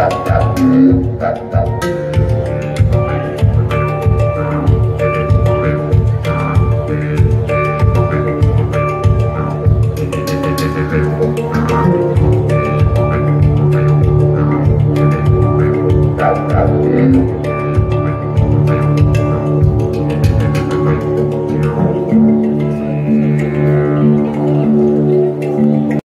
tak tak tak tak